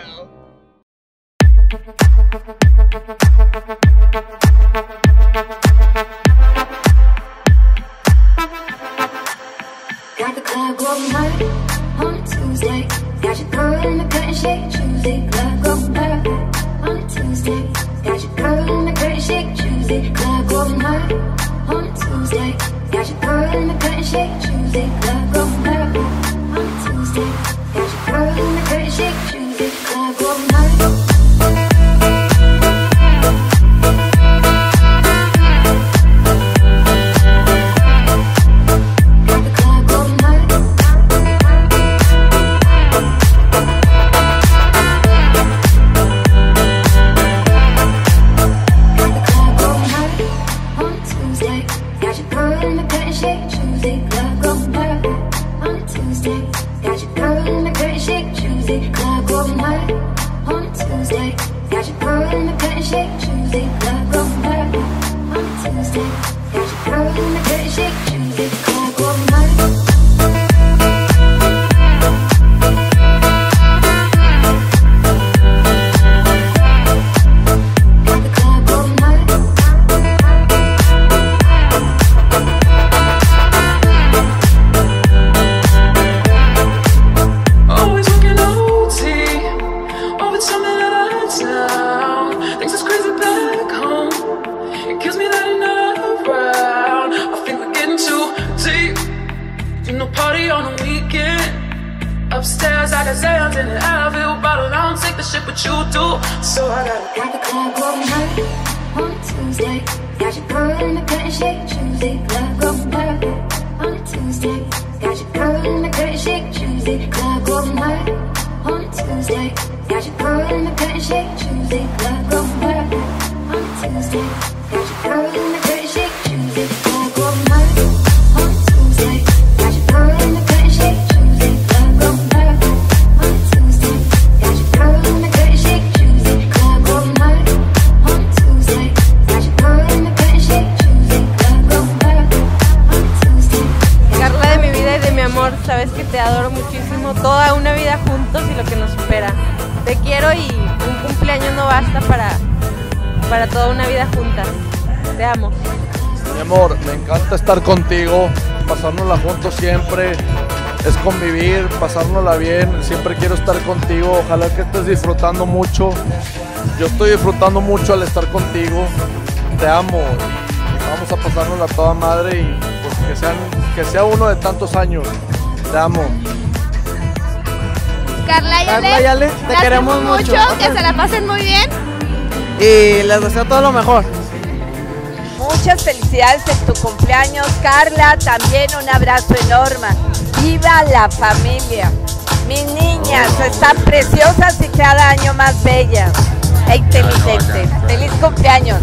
Got the club blowing hard on a Tuesday. Got your girl in the cutting shade Tuesday. shake, choose choosy Clock over night on a Tuesday? Got your girl in the bed and shake, choose choosy Clock over night on a Tuesday. Got your girl in the bed and shake, choose it. Upstairs, I got Zans in the Advil bottle. I don't take the shit, but you do. So I Got the club going hard on a Tuesday. Got your girl in the curtain shake Tuesday. Club going hard on a Tuesday. Got your girl in the curtain shake Tuesday. Club going hard on a Tuesday. Got your girl in the curtain shake Tuesday. Club going hard on a Tuesday. Amor, sabes que te adoro muchísimo, toda una vida juntos y lo que nos supera. Te quiero y un cumpleaños no basta para, para toda una vida juntas. Te amo. Mi amor, me encanta estar contigo, pasárnosla juntos siempre, es convivir, pasárnosla bien, siempre quiero estar contigo, ojalá que estés disfrutando mucho, yo estoy disfrutando mucho al estar contigo, te amo vamos a pasárnosla toda madre y pues, que, sean, que sea uno de tantos años, te amo. Carla y Ale, Carla y Ale, te las queremos amo mucho. que se la pasen muy bien. Y les deseo todo lo mejor. Muchas felicidades en tu cumpleaños, Carla. También un abrazo enorme. ¡Viva la familia! Mis niñas están preciosas y cada año más bellas e inteligentes. ¡Feliz cumpleaños!